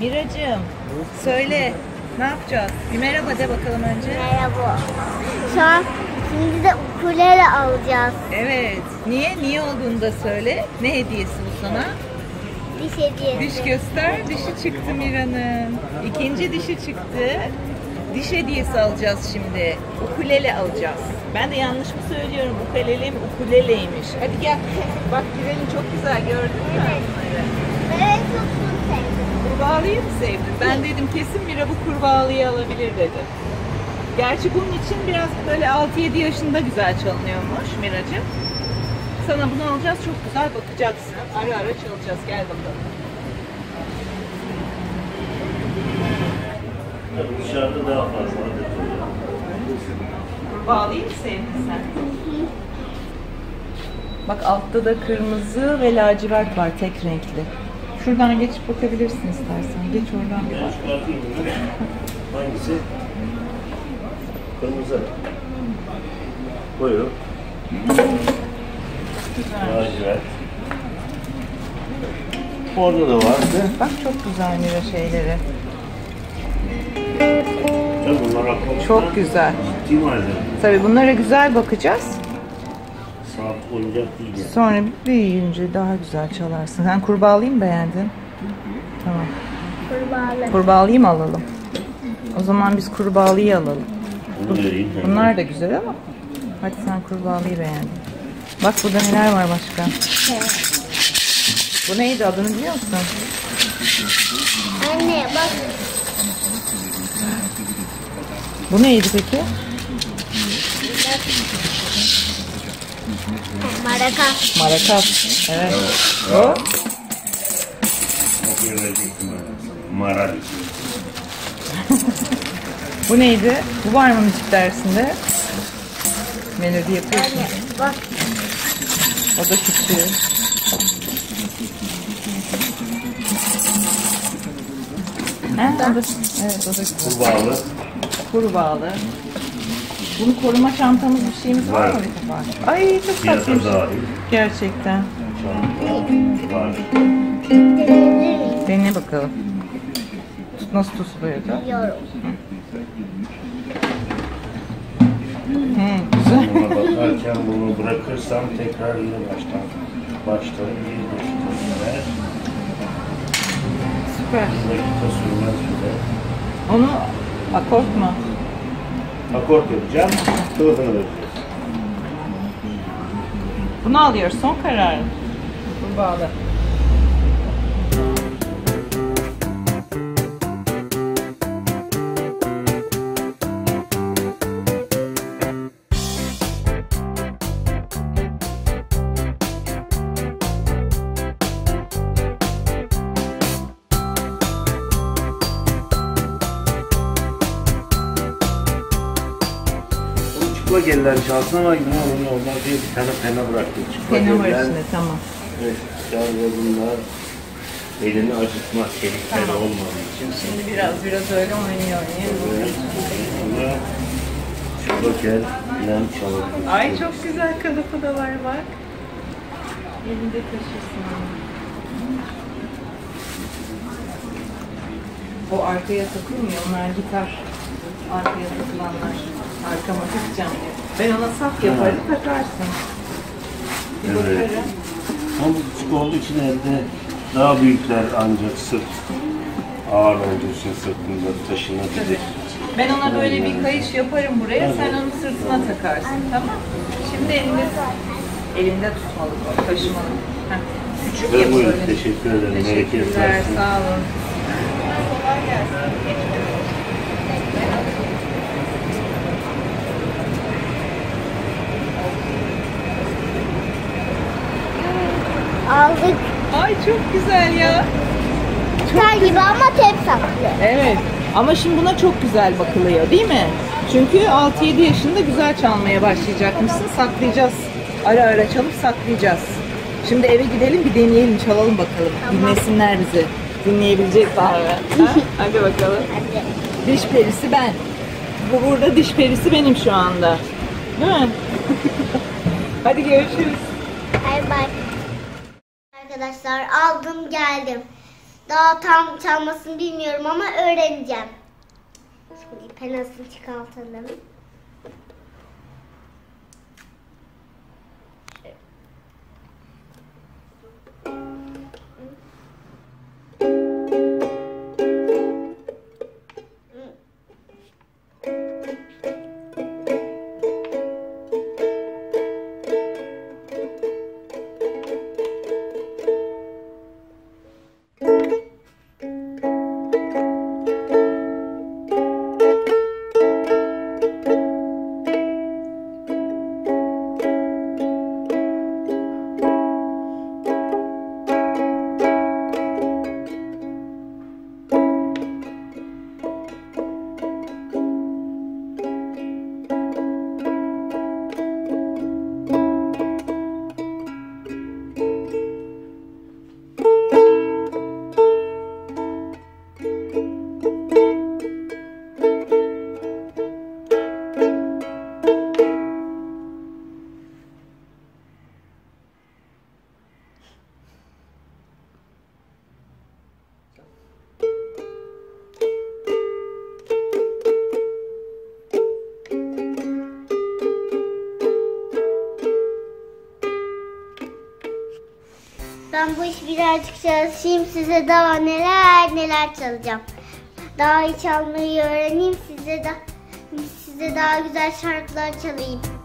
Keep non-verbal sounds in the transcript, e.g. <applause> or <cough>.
Miracığım söyle ne yapacağız? Bir merhaba de bakalım önce. Merhaba. Şu an şimdi de ukulele alacağız. Evet. Niye? Niye olduğunu da söyle. Ne hediyesi bu sana? Diş hediyesi. Diş göster. Dişi çıktı Mira'nın. İkinci dişi çıktı. Diş hediyesi alacağız şimdi. Ukulele alacağız. Ben de yanlış mı söylüyorum? Ukulele mi? Ukuleleymiş. Hadi gel. <laughs> Bak güvenin çok güzel gördün mü? Evet. Evet çok sevdim. Kurbağalıyı mı sevdin? Ben dedim kesin Mira bu kurbağalıyı alabilir dedim. Gerçi bunun için biraz böyle 6-7 yaşında güzel çalınıyormuş Miracığım. Sana bunu alacağız çok güzel bakacaksın. Ara ara çalacağız gel bakalım. Dışarıda daha fazla adet oluyor. Kurbağalıyı mı sevdin sen? Bak altta da kırmızı ve lacivert var tek renkli. Şuradan geçip bakabilirsin istersen. Geç oradan bir bak. Hangisi? Kırmızı. Buyurun. Güzel. Lacivert. Orada da vardı. Bak çok güzel Mira şeyleri. Bunlar. Çok güzel. Ciddi malzeme. Tabii bunlara güzel bakacağız. Saat oyuncak değil yani. Sonra büyüyünce daha güzel çalarsın. Sen kurbağalıyı mı beğendin? Tamam. Kurbağalı. Kurbağalıyı mı alalım? O zaman biz kurbağalıyı alalım. Bunu vereyim. Bunlar da güzel ama. Hadi sen kurbağalıyı beğendin. Bak burada neler var başka. Bu neydi adını biliyor musun? Anne bak. Bu neydi peki? Maraka. Marakas. Evet. Ben. Maral. Bu neydi? Bu var mı müzik dersinde? Melodi yapıyorsun. Bak. O da küçüğü. Ha, o da, evet o da. Kurbağalı. Kurbağalı. Bunu koruma çantamız bir şeyimiz var, Var. mı? Var. Ay çok Fiyata tatlıymış. dahil. Gerçekten. Var. Miyim? Dene bakalım. Tut- Nasıl tutuluyordu? Hı, güzel. Buna bakarken bunu bırakırsam tekrar yeni baştan başlarım. Yeni başlarım. Süper. Dakika sürmez bile. Onu akort mu? Akort yapacağım. Kılıfını vereceğiz. Bunu alıyoruz. Son kararın. Kurbağalı. Bunu eller çalsın ama yine onun olmaz diye bir tane pena bıraktım. Çıplak Pena var içinde tamam. Evet, ve bunlar elini acıtmaz. Tehlikeli olmadığı için. Şimdi biraz biraz öyle oynuyor. Evet. Buna çıplak el ile çalabilir. Ay çok güzel kılıfı da var bak. Elinde taşırsın onu. O arkaya takılmıyor. Onlar gitar. Arkaya takılanlar. Arkama takacağım. Ben ona saf yaparım takarsın. Bir Evet. bakarım. Ama bu küçük olduğu için elde daha büyükler ancak sırt ağır olduğu için sırtında taşınabilir. Ben ona böyle bir kayış yaparım buraya. Sen onu sırtına takarsın. Tamam Şimdi elinde elinde tutmalı, taşımalı. Heh. Küçük Ve ya buyurun, böyle. teşekkür ederim. Bereket Teşekkürler, versin. sağ olun. Aldık. Ay çok güzel ya. Gitar gibi ama tek saklı. Evet. Ama şimdi buna çok güzel bakılıyor değil mi? Çünkü 6-7 yaşında güzel çalmaya başlayacakmışsın. Saklayacağız. Ara ara çalıp saklayacağız. Şimdi eve gidelim bir deneyelim çalalım bakalım. Dinlesinler bizi. Dinleyebilecekler mi? Ha? Hadi bakalım. Hadi. Diş perisi ben. Bu burada diş perisi benim şu anda. Değil mi? <laughs> Hadi görüşürüz. Bay bay. Arkadaşlar aldım geldim. Daha tam çalmasını bilmiyorum ama öğreneceğim. Şimdi penasını çıkartalım. Ben bu işi birazcık çalışayım. Size daha neler neler çalacağım. Daha iyi çalmayı öğreneyim. Size de size daha güzel şarkılar çalayım.